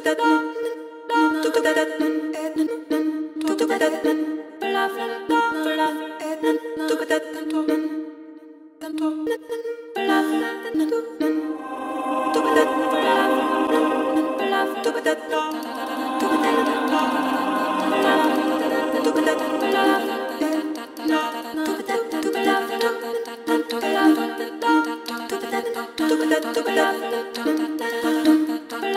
da da da da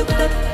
tuk tuk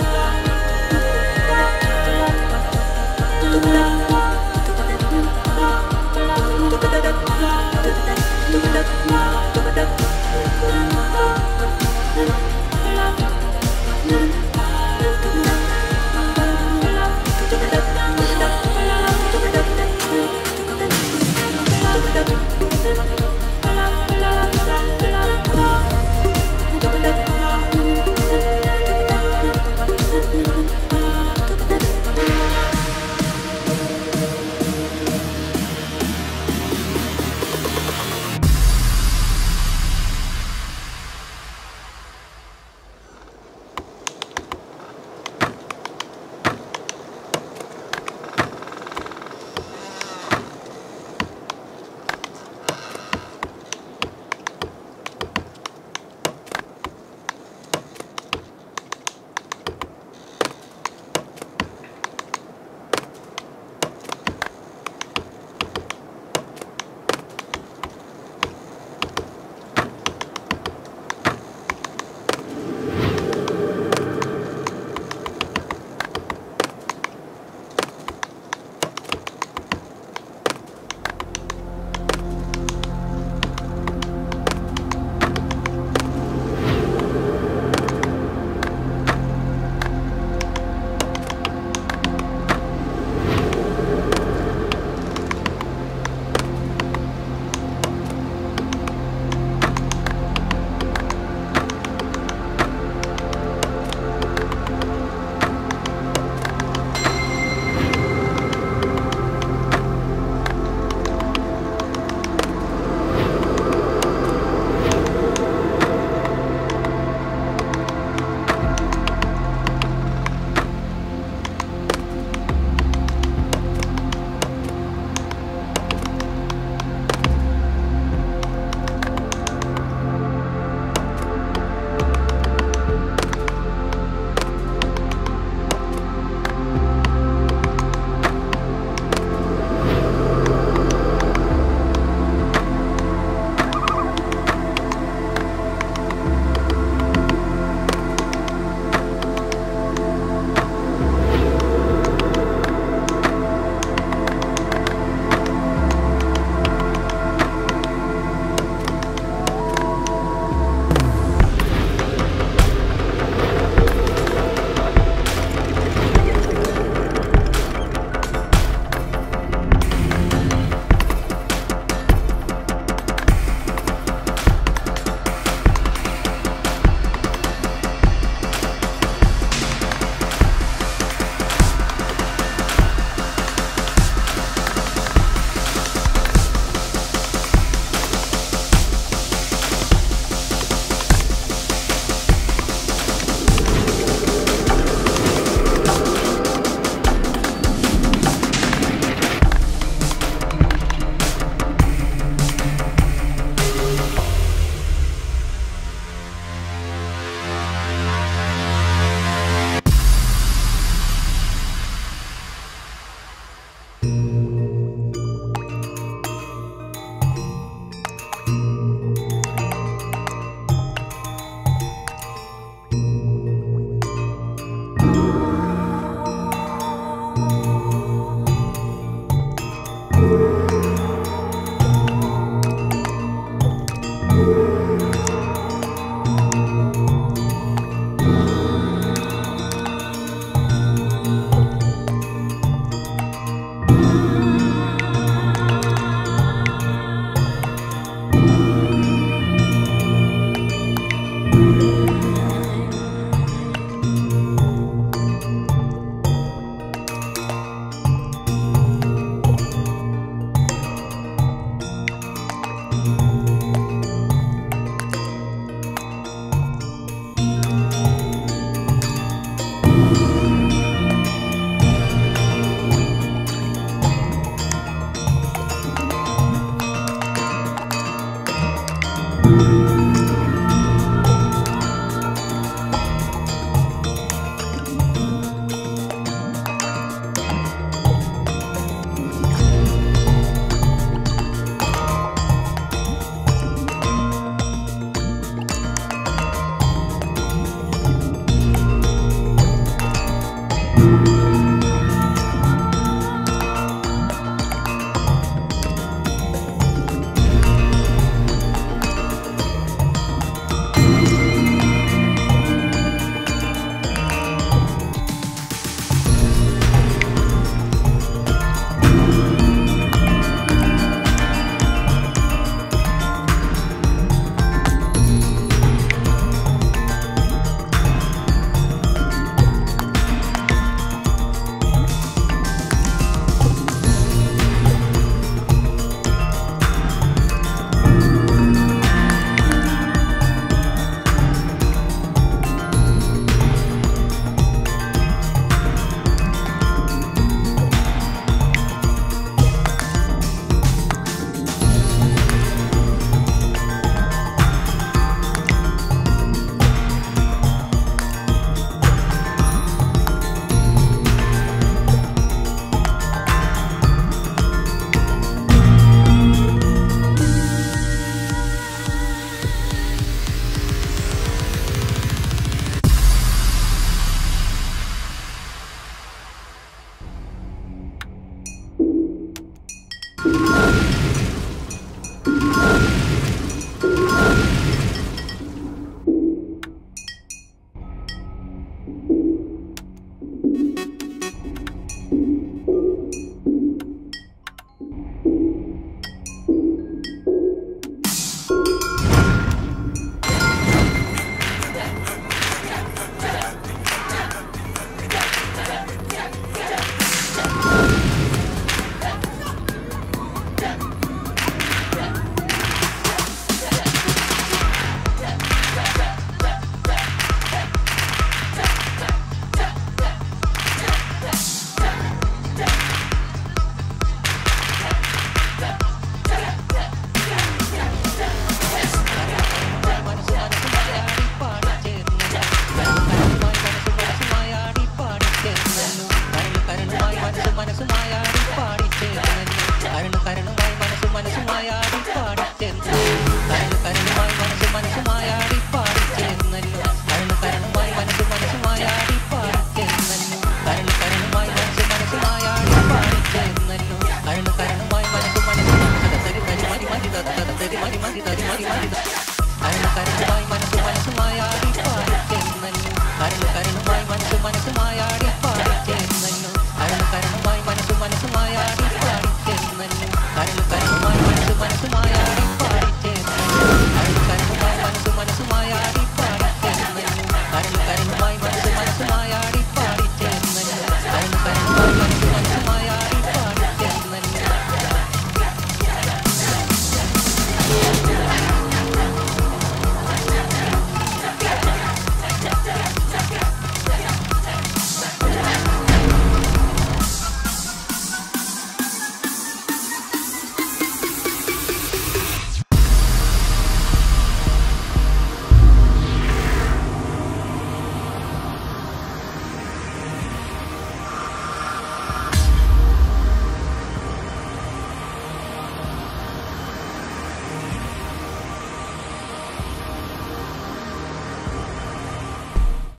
Maya.